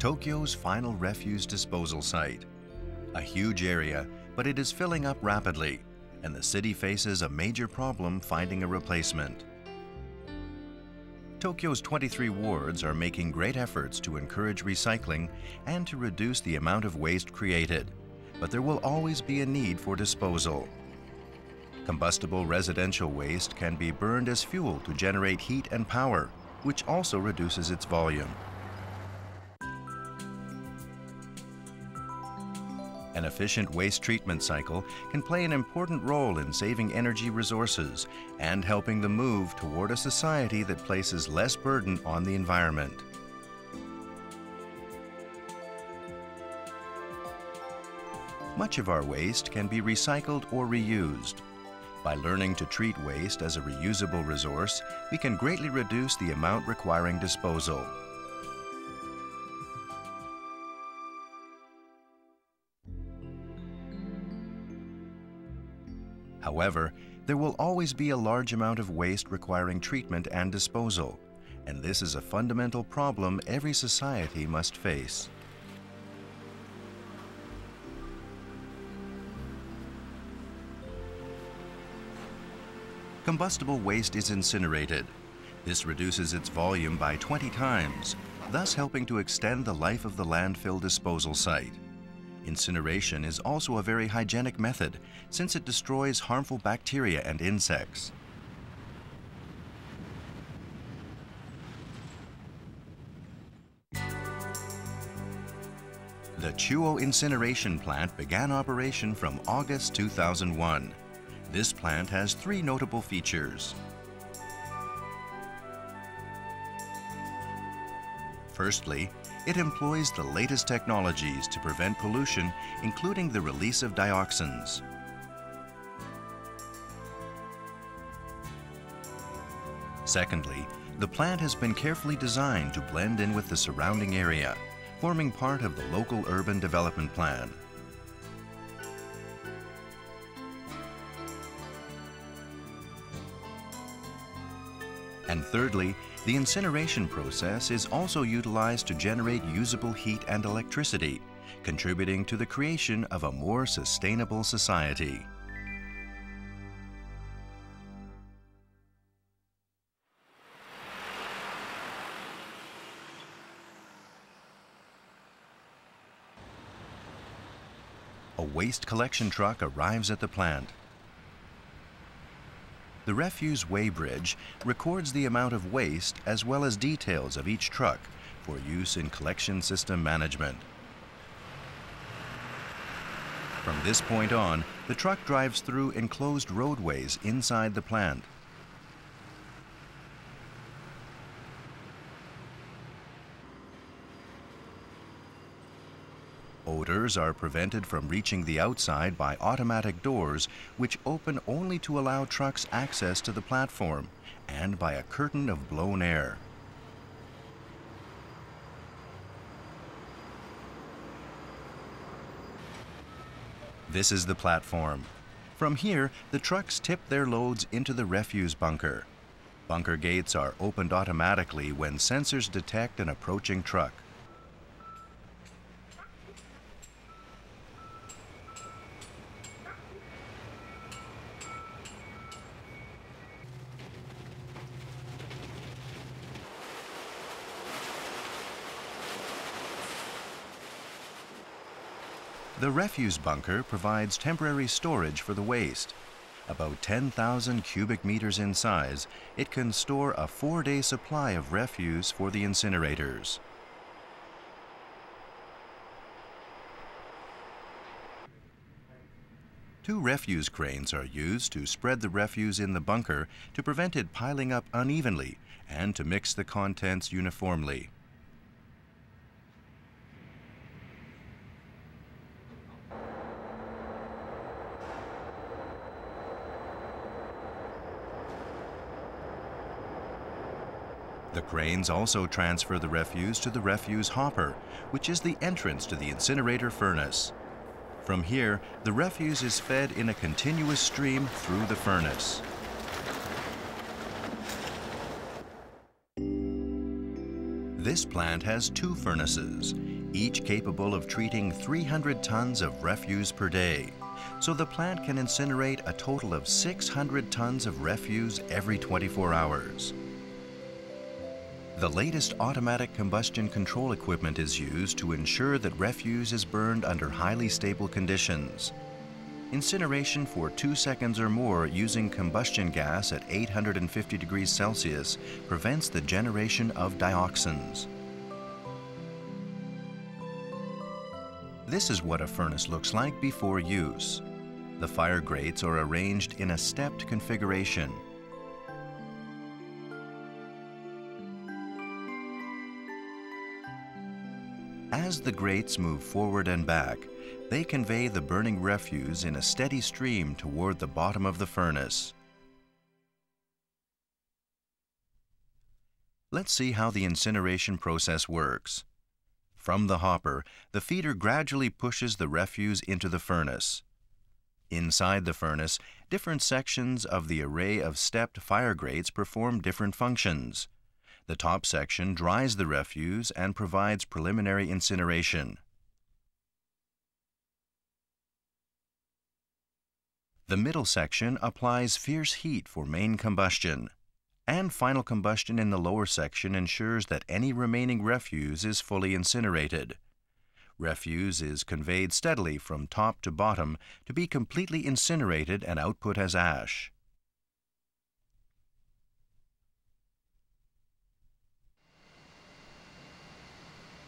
Tokyo's final refuse disposal site. A huge area, but it is filling up rapidly, and the city faces a major problem finding a replacement. Tokyo's 23 wards are making great efforts to encourage recycling and to reduce the amount of waste created, but there will always be a need for disposal. Combustible residential waste can be burned as fuel to generate heat and power, which also reduces its volume. An efficient waste treatment cycle can play an important role in saving energy resources and helping the move toward a society that places less burden on the environment. Much of our waste can be recycled or reused. By learning to treat waste as a reusable resource, we can greatly reduce the amount requiring disposal. However, there will always be a large amount of waste requiring treatment and disposal, and this is a fundamental problem every society must face. Combustible waste is incinerated. This reduces its volume by 20 times, thus helping to extend the life of the landfill disposal site. Incineration is also a very hygienic method since it destroys harmful bacteria and insects. The Chuo Incineration Plant began operation from August 2001. This plant has three notable features. Firstly, it employs the latest technologies to prevent pollution, including the release of dioxins. Secondly, the plant has been carefully designed to blend in with the surrounding area, forming part of the local urban development plan. And thirdly, the incineration process is also utilized to generate usable heat and electricity, contributing to the creation of a more sustainable society. A waste collection truck arrives at the plant. The refuse weighbridge records the amount of waste as well as details of each truck for use in collection system management. From this point on, the truck drives through enclosed roadways inside the plant. Odors are prevented from reaching the outside by automatic doors which open only to allow trucks access to the platform and by a curtain of blown air. This is the platform. From here, the trucks tip their loads into the refuse bunker. Bunker gates are opened automatically when sensors detect an approaching truck. The refuse bunker provides temporary storage for the waste. About 10,000 cubic meters in size, it can store a four-day supply of refuse for the incinerators. Two refuse cranes are used to spread the refuse in the bunker to prevent it piling up unevenly and to mix the contents uniformly. The cranes also transfer the refuse to the refuse hopper, which is the entrance to the incinerator furnace. From here, the refuse is fed in a continuous stream through the furnace. This plant has two furnaces, each capable of treating 300 tons of refuse per day. So the plant can incinerate a total of 600 tons of refuse every 24 hours. The latest automatic combustion control equipment is used to ensure that refuse is burned under highly stable conditions. Incineration for two seconds or more using combustion gas at 850 degrees Celsius prevents the generation of dioxins. This is what a furnace looks like before use. The fire grates are arranged in a stepped configuration. As the grates move forward and back, they convey the burning refuse in a steady stream toward the bottom of the furnace. Let's see how the incineration process works. From the hopper, the feeder gradually pushes the refuse into the furnace. Inside the furnace, different sections of the array of stepped fire grates perform different functions. The top section dries the refuse and provides preliminary incineration. The middle section applies fierce heat for main combustion, and final combustion in the lower section ensures that any remaining refuse is fully incinerated. Refuse is conveyed steadily from top to bottom to be completely incinerated and output as ash.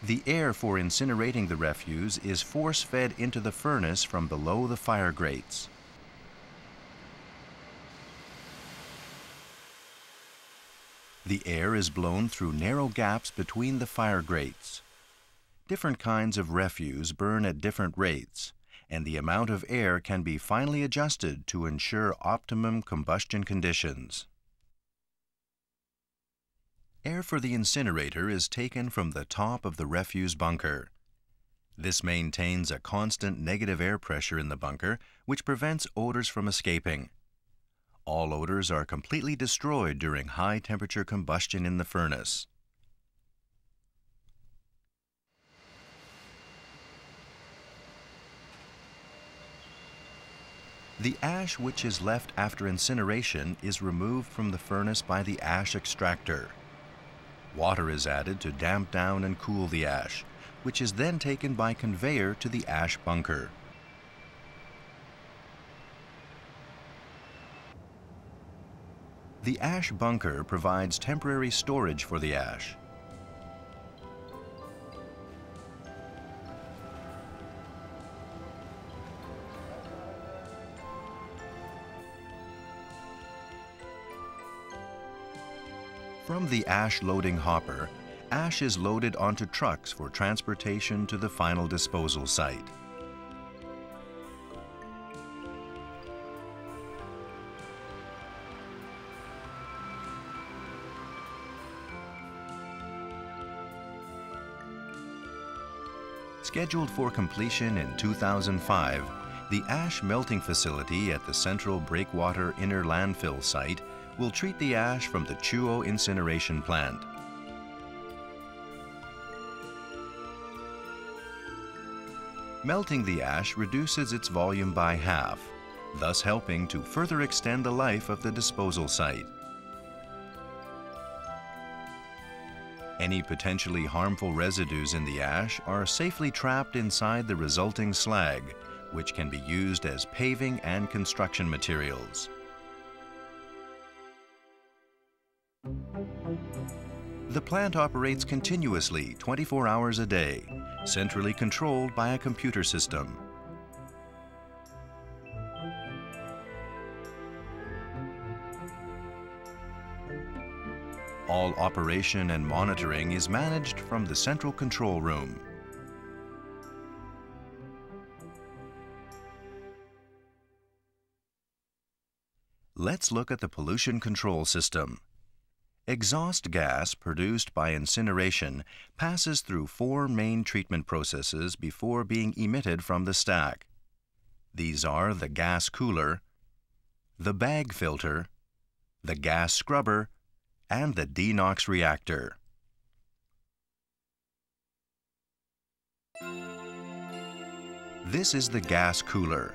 The air for incinerating the refuse is force-fed into the furnace from below the fire grates. The air is blown through narrow gaps between the fire grates. Different kinds of refuse burn at different rates, and the amount of air can be finely adjusted to ensure optimum combustion conditions. Air for the incinerator is taken from the top of the refuse bunker. This maintains a constant negative air pressure in the bunker, which prevents odors from escaping. All odors are completely destroyed during high temperature combustion in the furnace. The ash which is left after incineration is removed from the furnace by the ash extractor. Water is added to damp down and cool the ash, which is then taken by conveyor to the ash bunker. The ash bunker provides temporary storage for the ash. From the ash loading hopper, ash is loaded onto trucks for transportation to the final disposal site. Scheduled for completion in 2005, the ash melting facility at the Central Breakwater Inner Landfill site will treat the ash from the Chuo incineration plant. Melting the ash reduces its volume by half, thus helping to further extend the life of the disposal site. Any potentially harmful residues in the ash are safely trapped inside the resulting slag, which can be used as paving and construction materials. The plant operates continuously 24 hours a day, centrally controlled by a computer system. All operation and monitoring is managed from the central control room. Let's look at the pollution control system. Exhaust gas produced by incineration passes through four main treatment processes before being emitted from the stack. These are the gas cooler, the bag filter, the gas scrubber, and the denox reactor. This is the gas cooler.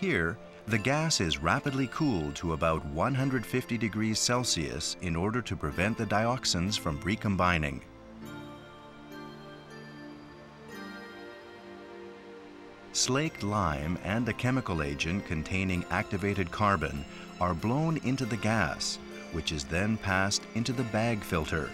Here, the gas is rapidly cooled to about 150 degrees Celsius in order to prevent the dioxins from recombining. Slaked lime and a chemical agent containing activated carbon are blown into the gas, which is then passed into the bag filter.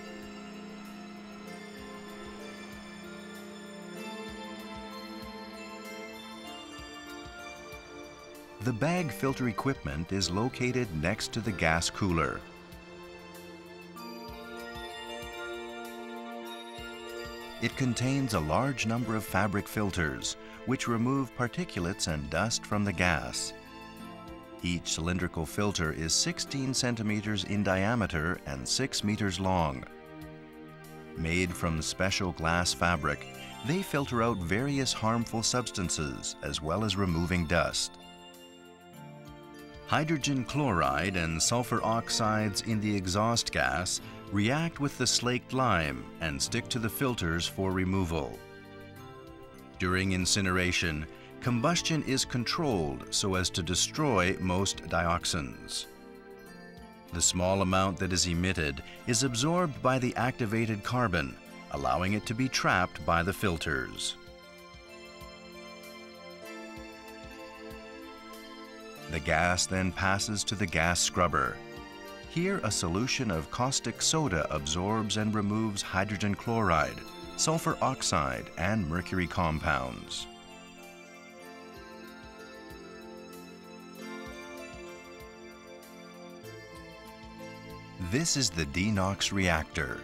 The bag filter equipment is located next to the gas cooler. It contains a large number of fabric filters, which remove particulates and dust from the gas. Each cylindrical filter is 16 centimeters in diameter and 6 meters long. Made from special glass fabric, they filter out various harmful substances as well as removing dust. Hydrogen chloride and sulfur oxides in the exhaust gas react with the slaked lime and stick to the filters for removal. During incineration, combustion is controlled so as to destroy most dioxins. The small amount that is emitted is absorbed by the activated carbon, allowing it to be trapped by the filters. The gas then passes to the gas scrubber. Here, a solution of caustic soda absorbs and removes hydrogen chloride, sulfur oxide, and mercury compounds. This is the DeNOx reactor.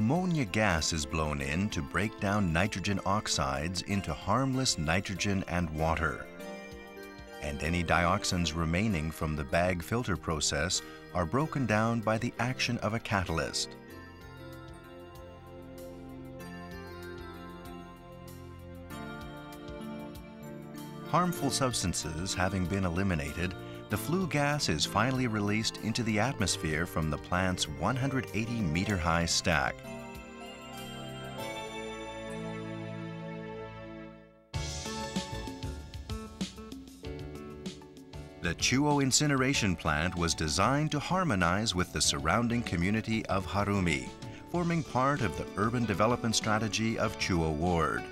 Ammonia gas is blown in to break down nitrogen oxides into harmless nitrogen and water. And any dioxins remaining from the bag filter process are broken down by the action of a catalyst. Harmful substances having been eliminated, the flue gas is finally released into the atmosphere from the plant's 180 meter high stack. The Chuo incineration plant was designed to harmonize with the surrounding community of Harumi, forming part of the urban development strategy of Chuo Ward.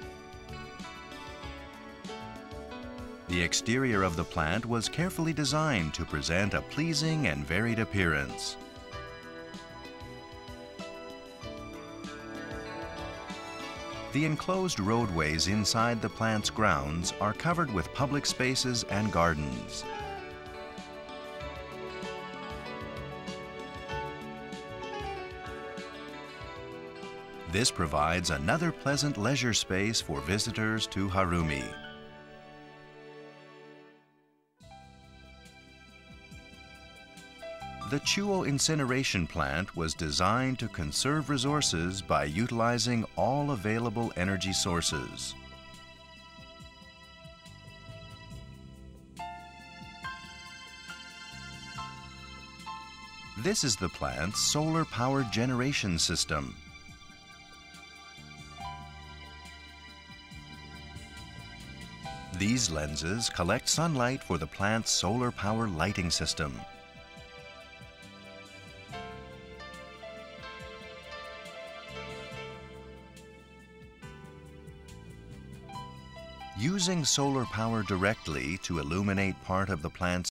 The exterior of the plant was carefully designed to present a pleasing and varied appearance. The enclosed roadways inside the plant's grounds are covered with public spaces and gardens. This provides another pleasant leisure space for visitors to Harumi. The Chuo incineration plant was designed to conserve resources by utilizing all available energy sources. This is the plant's solar power generation system. These lenses collect sunlight for the plant's solar power lighting system. Using solar power directly to illuminate part of the plant's